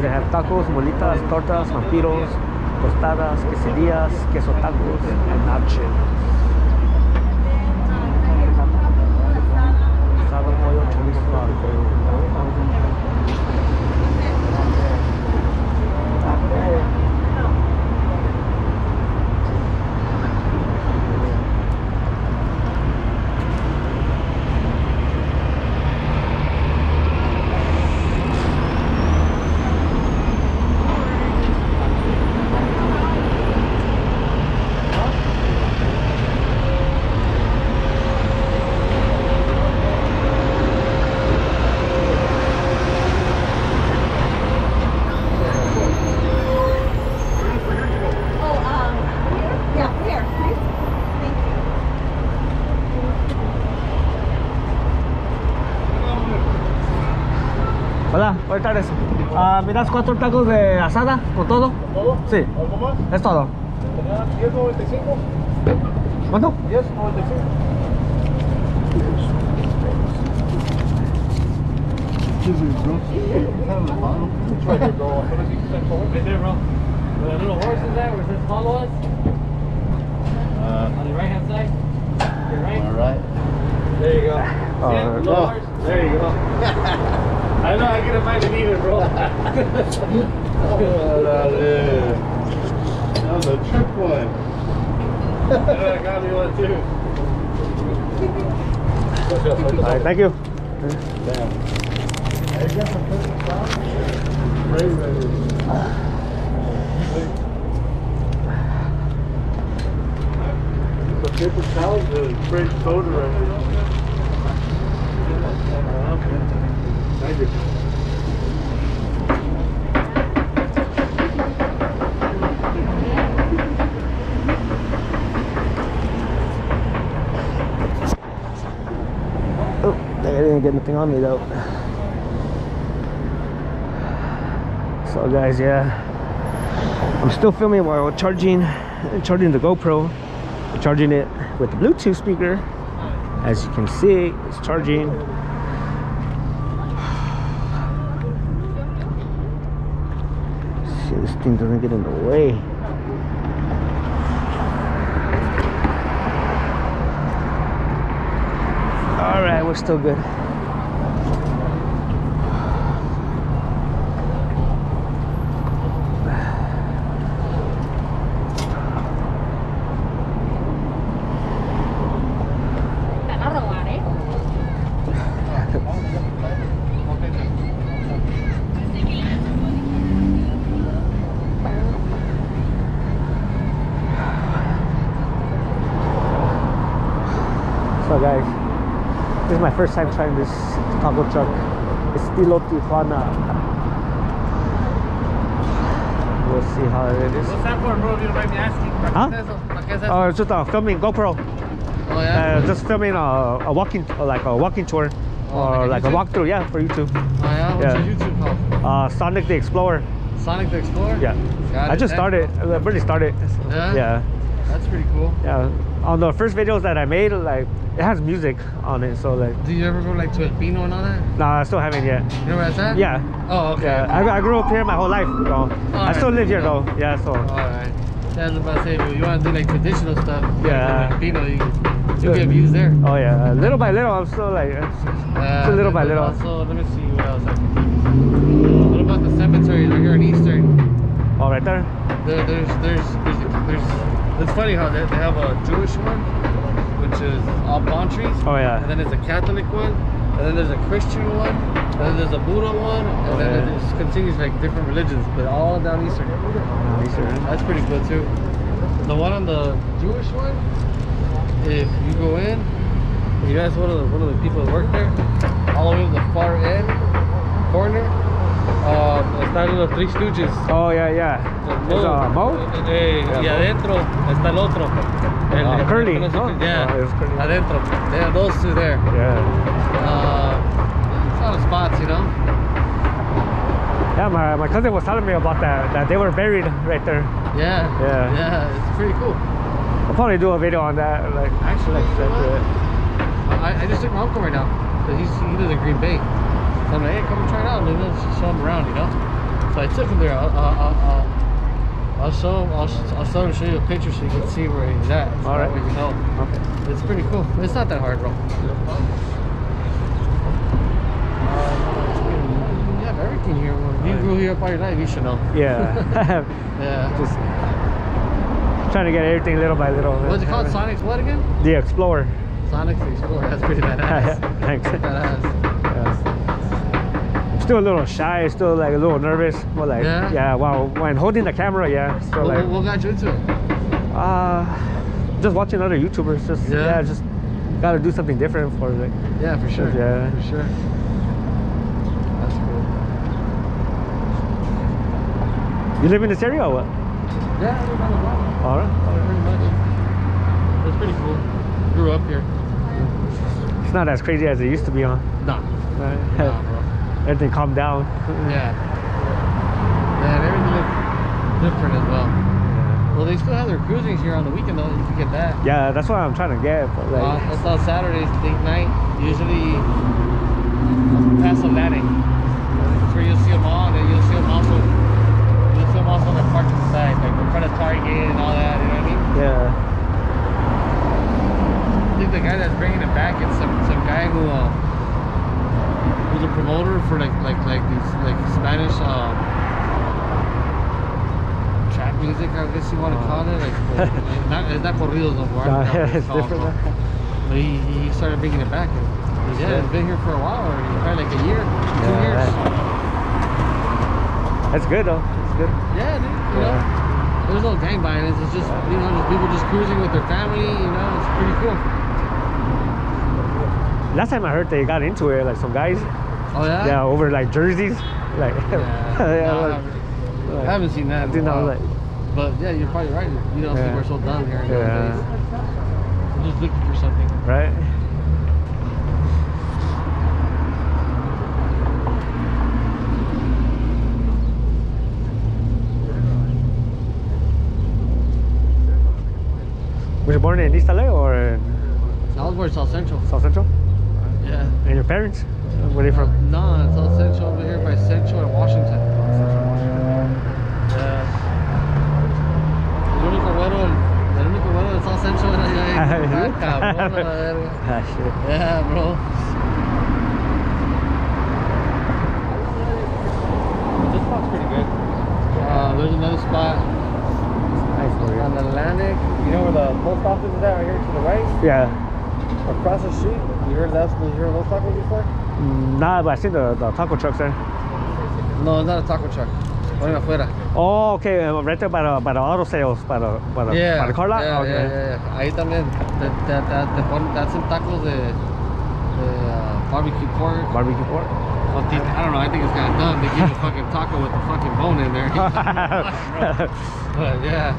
They have tacos, molitas, tortas, vampiros, tostadas, quesadillas, queso tacos, and nachos. Hola, buenas tardes. Ah, ¿Me das cuatro tacos de asada con todo? ¿Todo? Sí, ¿Algo más? es todo. Tenía 10.95. ¿Cuánto? 10.95. It's right here, bro. What is he saying for? Right there, bro. Where the little horse is at, where it says follow us, on the right hand side. Your right. All right. There you go. Oh, See it? Little oh. horse. There you go. I know, I can imagine either, bro. That was a trick one. Yeah, I got me one too. All right, thank you. The paper towels, the French soda right here. You. Oh, I didn't get anything on me though. So guys, yeah, I'm still filming while charging, charging the GoPro, charging it with the Bluetooth speaker. As you can see, it's charging. See, this thing doesn't get in the way. All right, we're still good. So guys, this is my first time trying this taco truck. Estilo Tijuana. We'll see how it is. What's that for, bro? You mind me asking. Huh? ¿Para qué es eso? ¿Para qué es eso? Oh, it's just uh, filming GoPro. Oh, yeah. Uh, just filming a, a walking, like a walking tour, Oh, or like like a walkthrough. Yeah, for YouTube. oh, yeah. What's yeah. your YouTube called? Uh, Sonik the Explorer. Sonik the Explorer? Yeah. Got I just That- started. I already started. Yeah? Yeah. That's pretty cool. Yeah. On the first videos that I made, like it has music on it, so like, Do you ever go like to El Pino and all that? nah, I still haven't yet. You know where that's at? Yeah. Oh, okay. Yeah, I, I grew up here my whole life. You know. I Alright. still live here though. Yeah, so Alright. Yeah, I was about to say, if you want to do like traditional stuff, Yeah. like Pino, you, you get views there. oh yeah, little by little, I'm still like, uh, Uh, still little by little. Also, let me see what else I can do. What about the cemetery right here in Eastern? Oh, right there. There, there's, there's, there's, there's, it's funny how they, they have a Jewish one, which is all palm trees. Oh yeah. And then there's a Catholic one, and then there's a Christian one, and then there's a Buddha one, and Oh, then yeah. it just continues like different religions, but all down Eastern. Eastern. That's pretty cool too. The one on the Jewish one, if you go in, you ask one of the one of the people that work there, all the way to the far end corner, um, están los Three Stooges. Oh yeah, yeah. It's a Moe. Eh, Yeah, y adentro está el otro. El, el- Curly, el- ¿no? Yeah, Ah, Curly. adentro. Yeah, those two there. Yeah. Uh, it's a lot of spots, you know. Yeah, my, my cousin was telling me about that, that they were buried right there. Yeah. Yeah. Yeah, it's pretty cool. I'll probably do a video on that. Like, Actually, like, you know what? I, I just took my uncle right now. He's, he lives in Green Bay. I'm like, hey, come and try it out. Maybe let's show him around, you know. So I took him there. I'll, I'll, I'll, I'll, I'll show him. I'll, I'll show him, show you a picture so you can see where he's at. So All right. way you know. okay. It's pretty cool. It's not that hard, bro. You have everything here. You grew here up all your life. You should know. Yeah. Yeah. Just trying to get everything little by little. What's it called? Sonik's what again? The Explorer. Sonik's Explorer. That's pretty badass. Thanks. badass. Still a little shy, still like a little nervous. But like, Yeah? yeah, wow, when holding the camera, yeah. So What, like, what got you into it? uh, just watching other YouTubers, just Yeah? yeah, just gotta do something different for like, Yeah, for sure. Yeah. For sure. That's cool. you live in this area or what? Yeah, I live on the block. All right. Pretty much. It's pretty cool. Grew up here. It's not as crazy as it used to be, huh? Nah. Right. Nah. Everything calmed down. Yeah. Yeah, everything looks different as well. Yeah. Well, they still have their cruisings here on the weekend, though. if You can get that. Yeah, that's what I'm trying to get. But like, Uh, that's on Saturdays, date night. Usually past Atlantic. That's where you'll see them all, and then you'll see them also. You'll see them also on the park to side, like in front of Target and all that. You know what I mean? yeah. I think the guy that's bringing it back is some some guy who uh, who's a promoter for like like like these like Spanish um, trap music. I guess you want to call it. Like, like not it's not corridos no more. Forgot it's called, different. bro. But he, he started bringing it back. And he's, yeah, it's been here for a while already. Probably like a year, two Yeah. years. That's good though. It's good. Yeah, dude. You know, there's no gang violence. It's just you know, just people just cruising with their family. You know, it's pretty cool. Last time I heard they got into it, like some guys, Oh yeah. yeah, over like jerseys, like Yeah. yeah, No, I like, haven't- like, I haven't seen that. I didn't know while. like But yeah, you're probably right. You don't think Yeah. we're so dumb here Yeah. We're just looking for something. right. Was you born in East LA or in I was born in South Central. South Central? Yeah. And your parents? Where are they from? No, it's all Central over here by Central and Washington. Yeah. El único güero, el único güero de South Central era yo. Ah, cabrón, la verga. Ah, shit. Yeah, bro. This spot's pretty good. Uh, there's another spot Nice for on you. Atlantic. You know where the post office is at right here to the right? Yeah. Across the street. You heard that? You heard of those tacos before? Nah, but I seen the, the taco trucks there. No, it's not a taco truck. Ponen afuera. Oh, okay, right there by the, by the auto sales, by the, by the, Yeah. by the car lot? Yeah, okay. yeah, yeah, yeah. Ahí también te, te, te, te ponen, te hacen tacos de, de uh, barbecue pork. Barbecue pork? Well, I don't know. I think it's kind of done. They give you a fucking taco with the fucking bone in there. but yeah,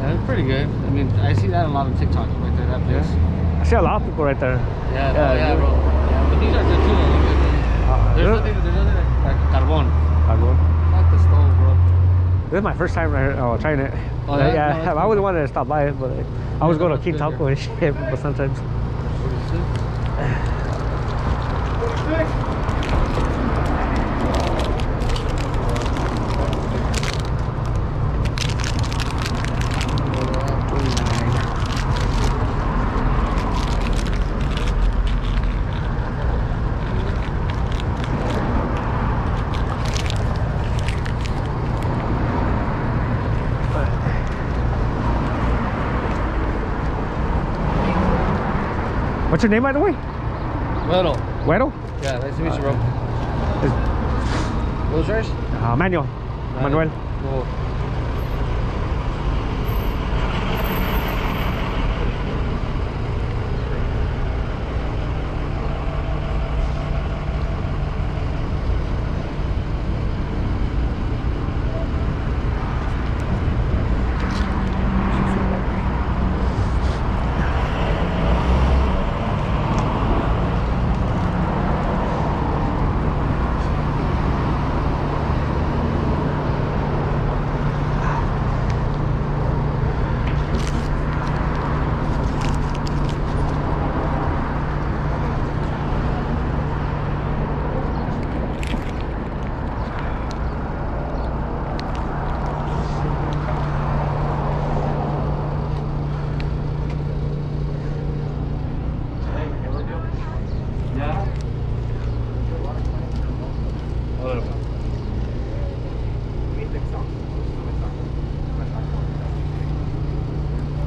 yeah, it's pretty good. I mean, I see that a lot on TikTok right there. That place. I see a lot of people right there. Yeah, Yeah, no, yeah, good. bro. Yeah, but these are good too. though. They're good. Uh, There's this- nothing. There's nothing like, like carbon. Carbon. Fuck the stove, bro. This is my first time right, oh, trying it. Oh, yeah? yeah, No, that's I always wanted to stop by, but I was Yeah, going to that's King Taco and shit, but sometimes. What's your name, by the way? Bueno. Guero? Yeah, nice to meet you, bro. Is, What was yours? uh, Manuel. Manuel. Cool.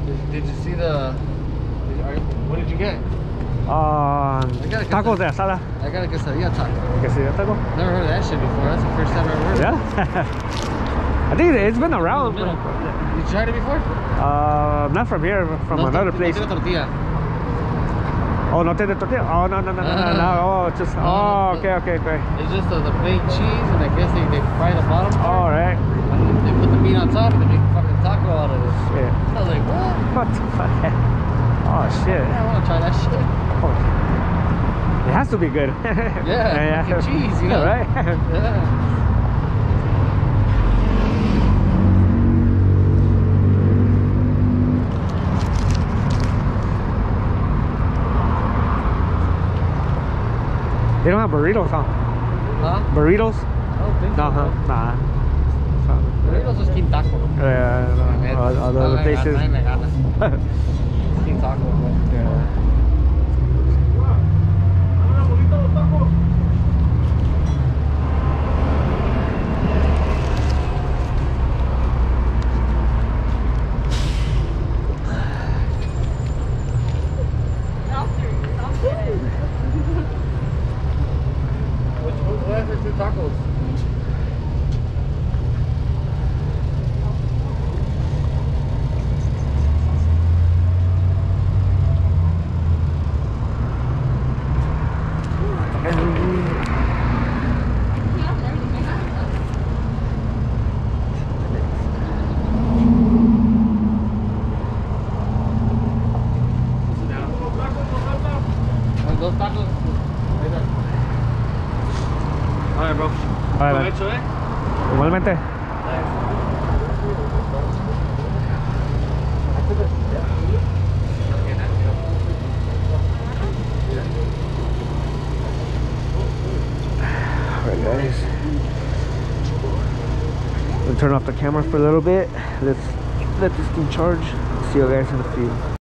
Did, did you see the? Did, are, what did you get? Um, got a tacos de asada. I got a quesadilla taco. Quesadilla taco? Never heard of that shit before. That's the first time I ever heard of Yeah. I think it's been around. Middle. You tried it before? Uh, not from here, from No, another place. tiene tortilla. Oh, no tiene tortilla? Oh, no, no, no, no, no, no. Oh, just, oh, okay, okay, okay. It's just uh, the plain cheese, and I guess they, they fry the bottom All part, right. and they put the meat on top, and they make fucking taco out of it. Shit. I was like, what? What the fuck? Oh, shit. Yeah, I want to try that shit. It has to be good. Yeah, fucking cheese, you know? right? Yeah. they don't have burritos, huh? Huh? Burritos? I don't think so. No, huh? Nah. Burritos es King Taco. Yeah, no. All, all the other places. Nadie me gana. Es King Taco, yeah. Which, who, who has the two tacos? Like Dos tacos. Alright, bro. All right, Provecho, eh? Igualmente. Alright guys. We'll turn off the camera for a little bit. Let's let this thing charge. See you guys in a few.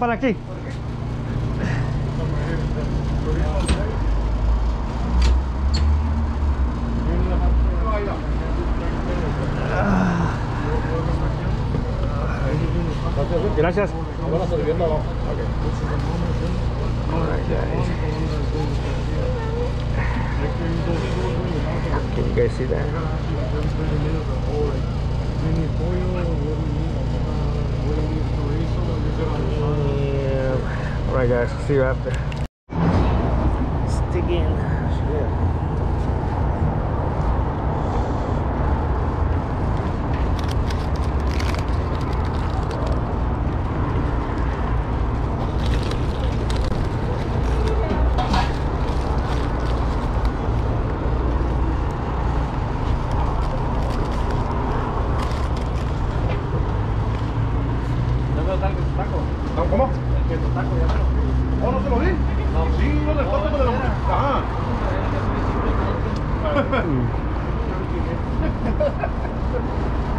Para aquí. Gracias. Can you guys see that? Alright, guys. See you after. Stick in.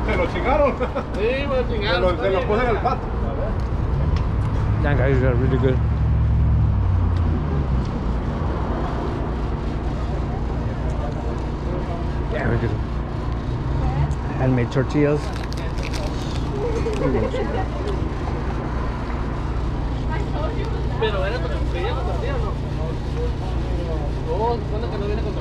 Se lo chingaron. Sí, me Se chingaron. lo, se lo puse en el pato. That guys are really good. Yeah, we good. Handmade tortillas. Pero era con venía con tortilla o no? No, supone que no viene con tortilla.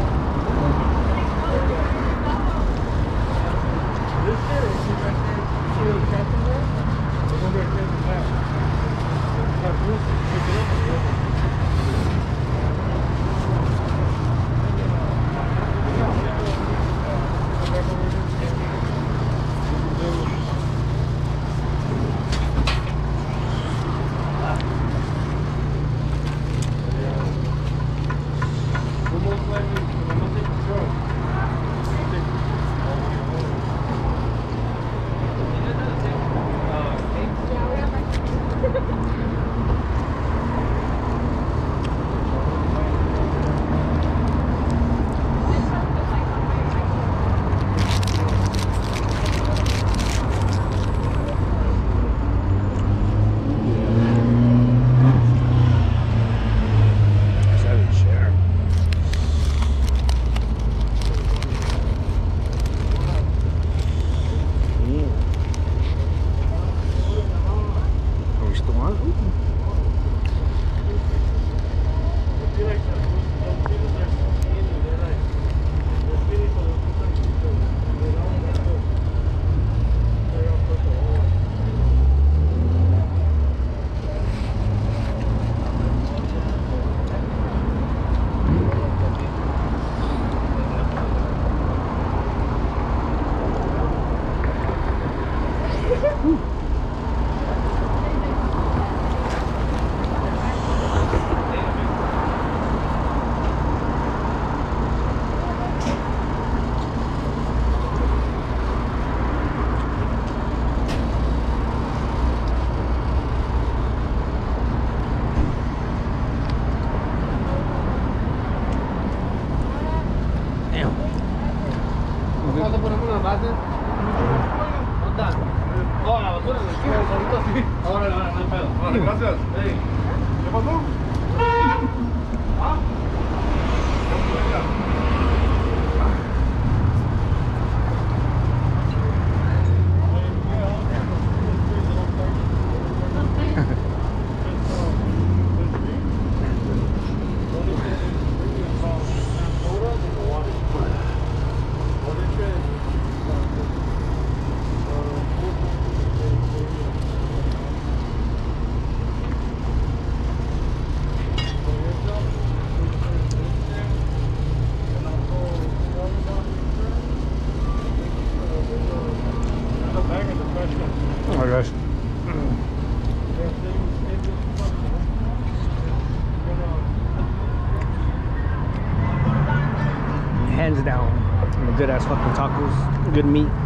Damn. Good meat.